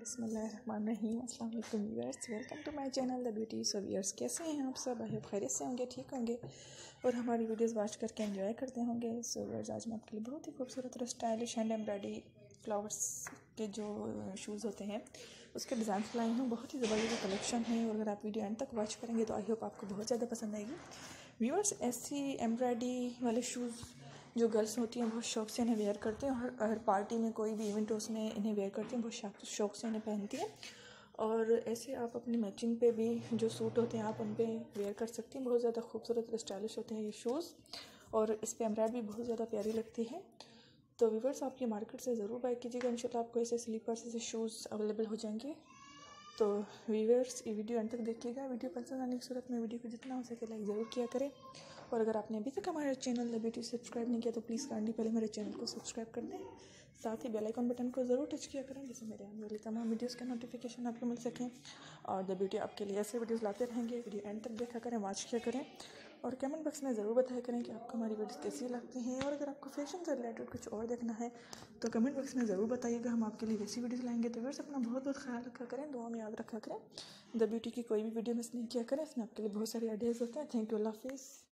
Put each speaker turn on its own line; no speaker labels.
बसमीम अल्लाम welcome to my channel the beauty so viewers. कैसे हैं आप सब? आई होप खैरियत से होंगे, ठीक होंगे। और हमारी वीडियोस वॉच करके एंजॉय करते होंगे। सो व्यूअर्स, आज मैं आपके लिए बहुत ही खूबसूरत और स्टाइलिश एंड एम्ब्रॉयडरी फ्लावर्स के जो शूज़ होते हैं, उसके डिज़ाइन लाई हूँ। बहुत ही ज़बरदस्त कलेक्शन है और अगर आप वीडियो एंड तक वॉच करेंगे तो आई होप आपको बहुत ज़्यादा पसंद आएगी। व्यूअर्स, ऐसी एम्ब्रॉयडरी वाले शूज़ जो गर्ल्स होती हैं, बहुत शौक से इन्हें वेयर करती हैं और हर पार्टी में कोई भी इवेंट हो उसमें इन्हें वेयर करती हैं, बहुत शौक से इन्हें पहनती हैं। और ऐसे आप अपनी मैचिंग पे भी जो सूट होते हैं, आप उन पर वेयर कर सकती हैं। बहुत ज़्यादा खूबसूरत और स्टाइलिश होते हैं ये शूज़ और इस पर एम्ब्रॉयड भी बहुत ज़्यादा प्यारी लगती है। तो व्यूवर्स आप ये मार्केट से ज़रूर बाय कीजिएगा। इन आपको ऐसे स्लीपर्स ऐसे शूज़ अवेलेबल हो जाएँगे। तो व्यूवर्स ये वीडियो अंत तक देखिएगा। वीडियो पसंद आने की सूरत में वीडियो को जितना हो सके लाइक ज़रूर किया करें। और अगर आपने अभी तक हमारे चैनल ब्यूटी सब्सक्राइब नहीं किया तो प्लीज़ काइंडली पहले मेरे चैनल को सब्सक्राइब कर दें। साथ ही बेल आइकन बटन को ज़रूर टच किया करें, जिससे मेरे आने वाली तमाम वीडियोज़ के नोटिफिकेशन आपको मिल सकें। और द ब्यूटी आपके लिए ऐसे वीडियोज़ लाते रहेंगे वीडियो एंड तक देखा करें वॉच किया करें। और कमेंट बॉक्स में ज़रूर बताया करें कि आपको हमारी वीडियोस कैसी लगती हैं। और अगर आपको फ़ैशन से रिलेटेड कुछ और देखना है तो कमेंट बॉक्स में ज़रूर बताइएगा, हम आपके लिए वैसी वीडियोस लाएँगे। तो वैसे अपना बहुत बहुत ख्याल रखा करें, दुआ में याद रखा करें। द ब्यूटी की कोई भी वीडियो मिस नहीं किया करें, इसमें आपके लिए बहुत सारे आइडियाज़ होते हैं। थैंक यू अल्लाह हाफिज़